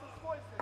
просто скользко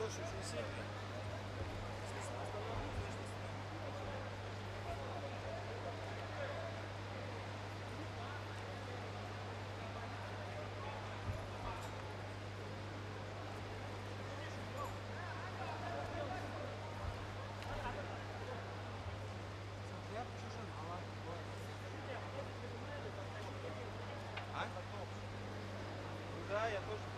Дольше очень сильно. А? Да, я тоже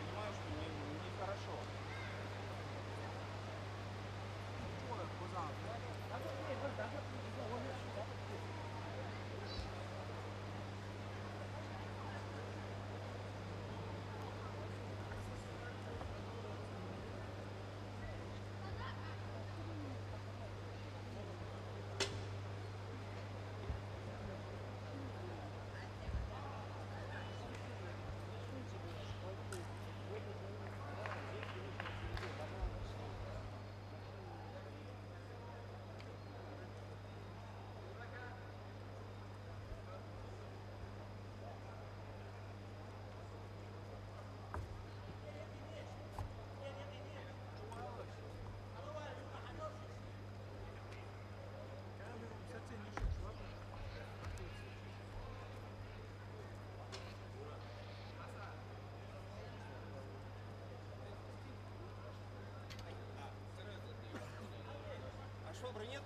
Швабры нету?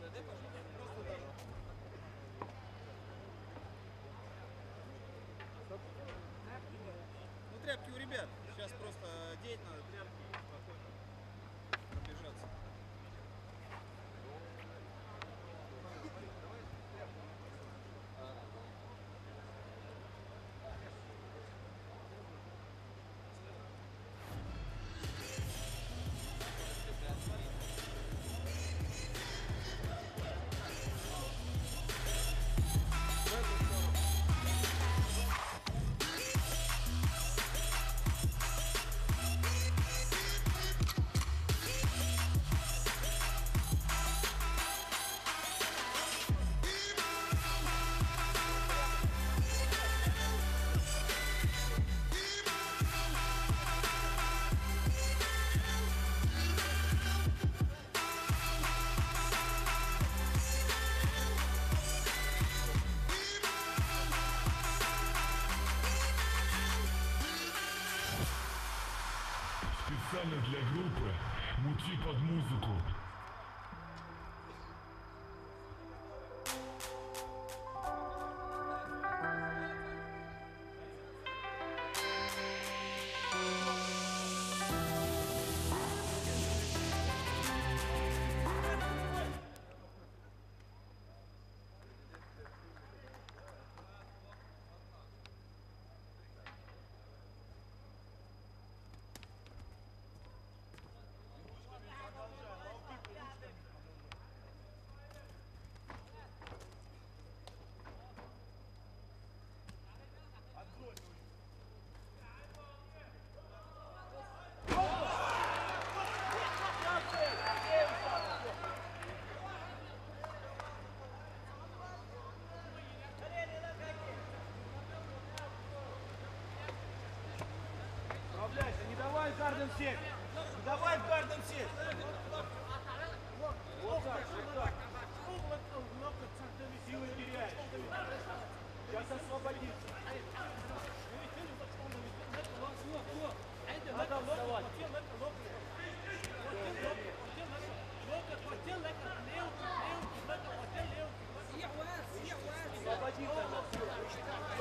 Дай, пожалуйста. Просто. Ну, тряпки у ребят. Сейчас просто деть надо, тряпки Специально для группы «Мути под музыку». Гардом сеть. Давай в гардом сеть. Вот так, вот так. Силы теряешь. Сейчас освободится. Надо локоть. Освободиться.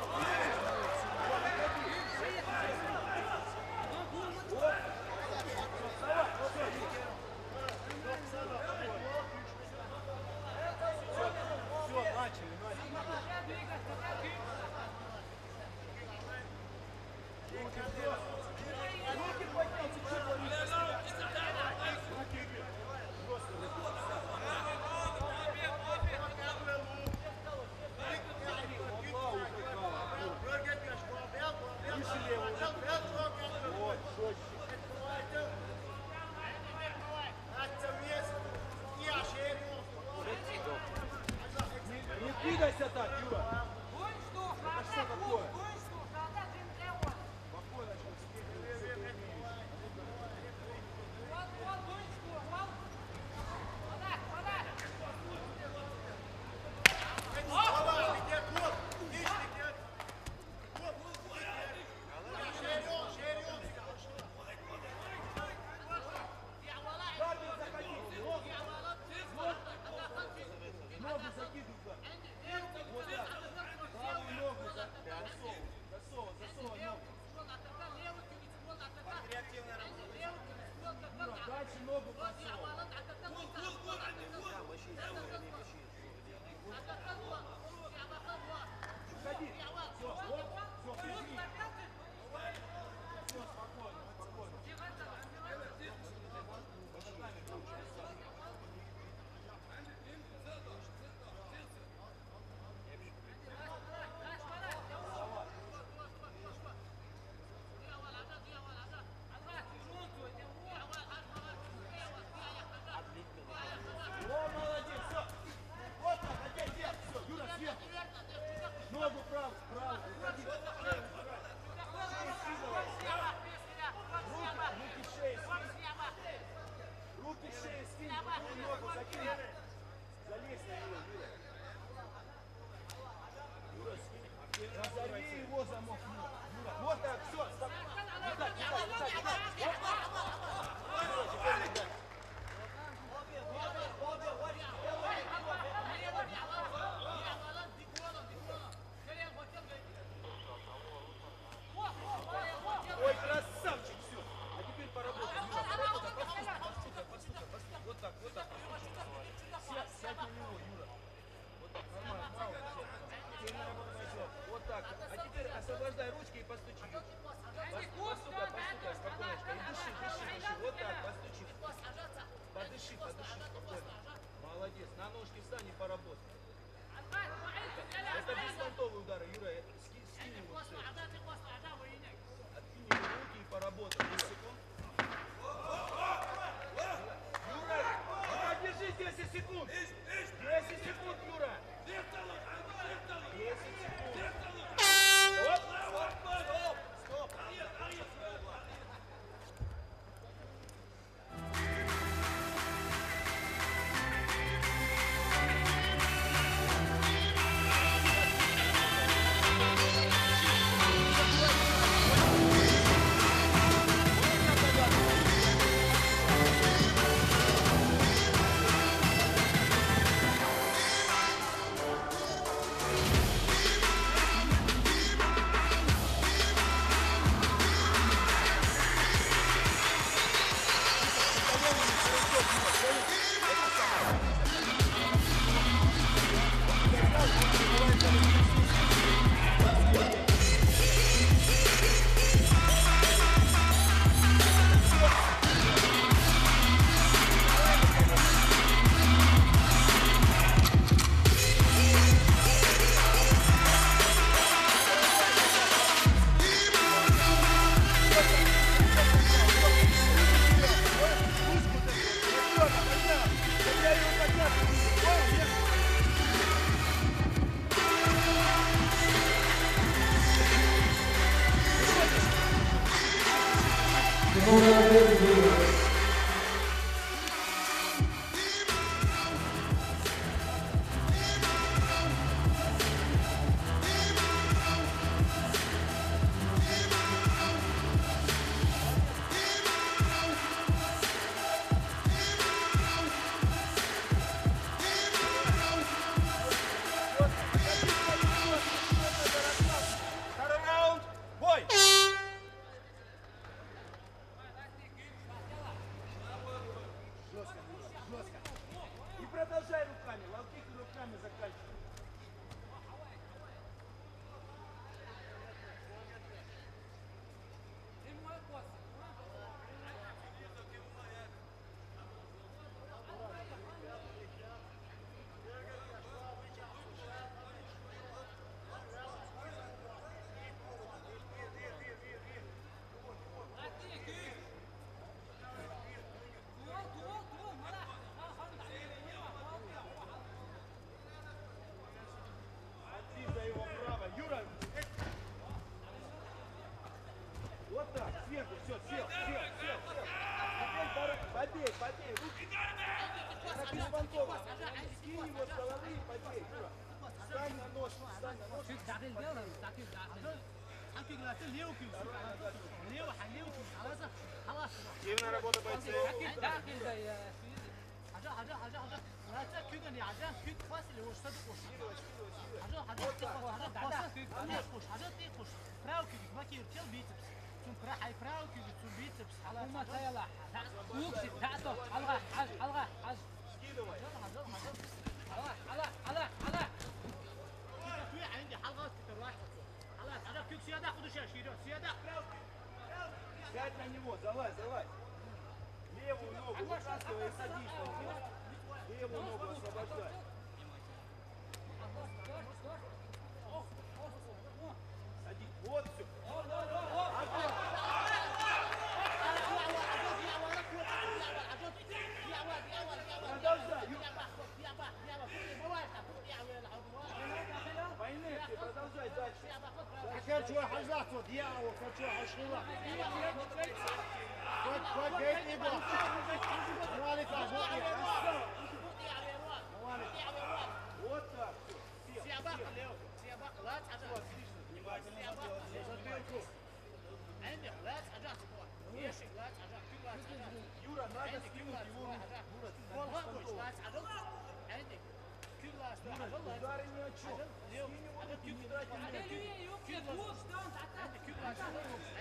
замок. Вот так, все. Вот так, вот так, вот так. Так, а теперь освобождай ручки и постучи. Постука, постука, спокойненько. И дыши, дыши, дыши. Вот так, постучи. Подыши, подыши, спокойно. Молодец, на ножки встань и поработай. Это беспонтовые удары, Юра, скинь его. Откинь его руки и поработай. Юра, Юра, подержи 10 секунд. Сверху, все, сел, сел, сел, сел. Теперь бор- побей, побей, руки. На перепонкова. Скинь его с головы и побей, Юра. Встань на нож, встань на нож. Активная работа бойцов. Скидывай. Сядь на него, залазь, залазь. Левую ногу вытаскивай и садись на него. Левую ногу освобождай. Садись. Вот все. дьяволу хочу ашила. Хоть хоть гейт не бог. Малика, вот я. Малика. Вот так. Сиабак, Лео. Сиабак, лац, ажа. Внимательно смотрел. Затылку. Энди, лац, ажа. Ешик, лац, ажа. Ты лац, ажа. Юра, надо скинуть его. Юра, ты лац, ажа. Энди, عملية يوكل بوست داون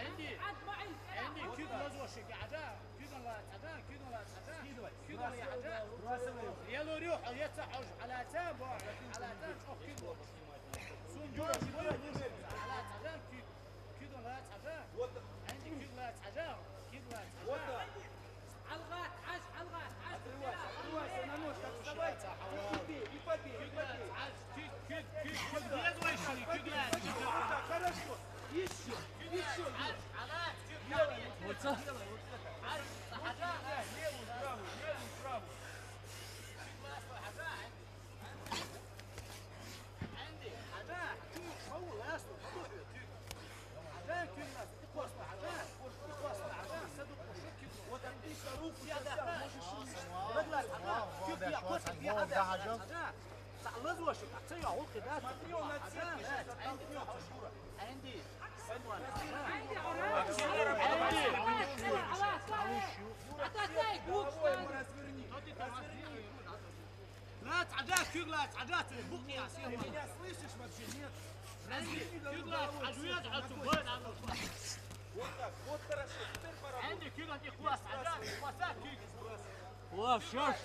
عندي عندي كيد لازم شيء عدا كيد الله عدا على على يا قوس يا عجان تعلز وشك تعطيه عول كده Смотри, он отсекнет, сейчас оттолкнется, Шура. عندي سنوان Головой ему разверни. لا تعجات كيف لا تعجات بقي يا Ты سيدي меня слышишь вообще? Нет. عندي كيف لا تعجات عطوبان على الخلاص Вот так, вот хорошо. Теперь пора. عندي كيف عندي خلاص عجات خلاصات كيف Сбрасывай. واف شوش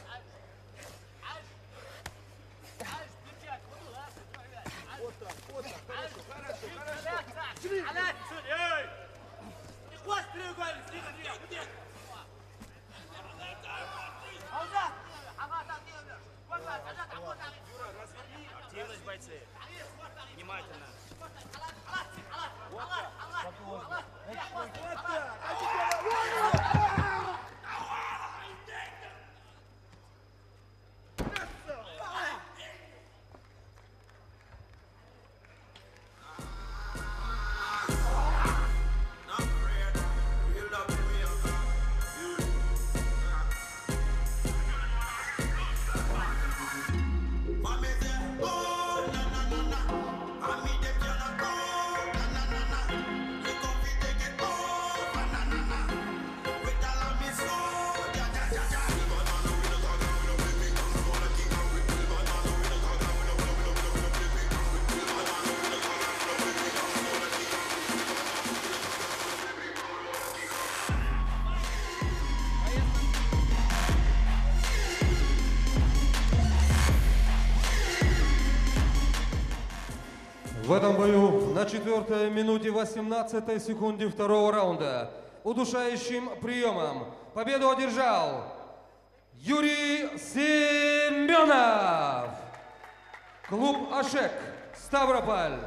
На четвертой минуте 18 секунде второго раунда удушающим приемом победу одержал Юрий Семенов. Клуб Ашек. Ставрополь.